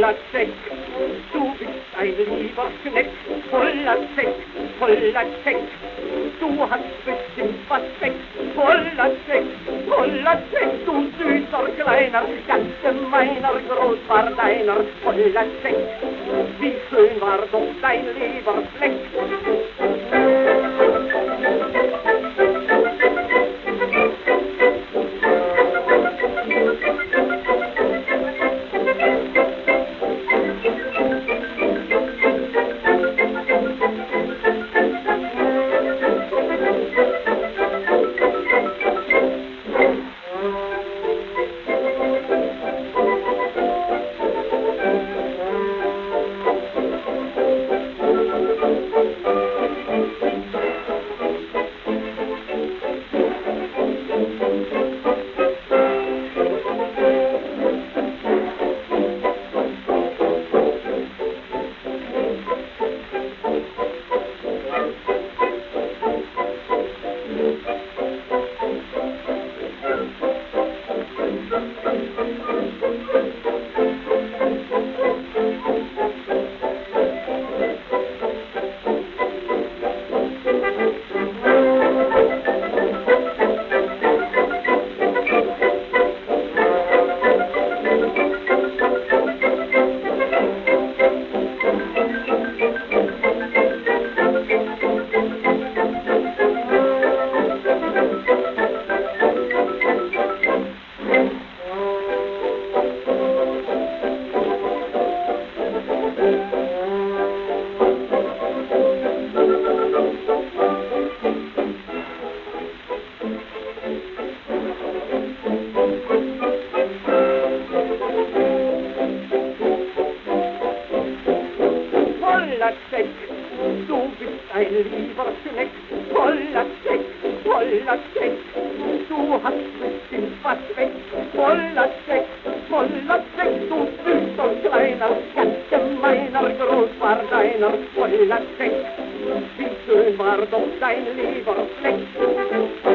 du bist ein lieber Kneck, voller Zeck, voller Zeck. Du hast bestimmt was weg, voller Zeck, voller Zeck, du süßer Kleiner, ganz gemeiner, groß war deiner, voller Zeck. Wie schön war doch dein Leberfleck. voller bist ein lieber Schneck, voller Zeck, voller Zeck. Du hast bestimmt was weg, voller Zeck, voller Zeck. Du süßer Kleiner, ganz gemeiner, groß war deiner, voller Zeck. Wie schön war doch dein Leberfleck.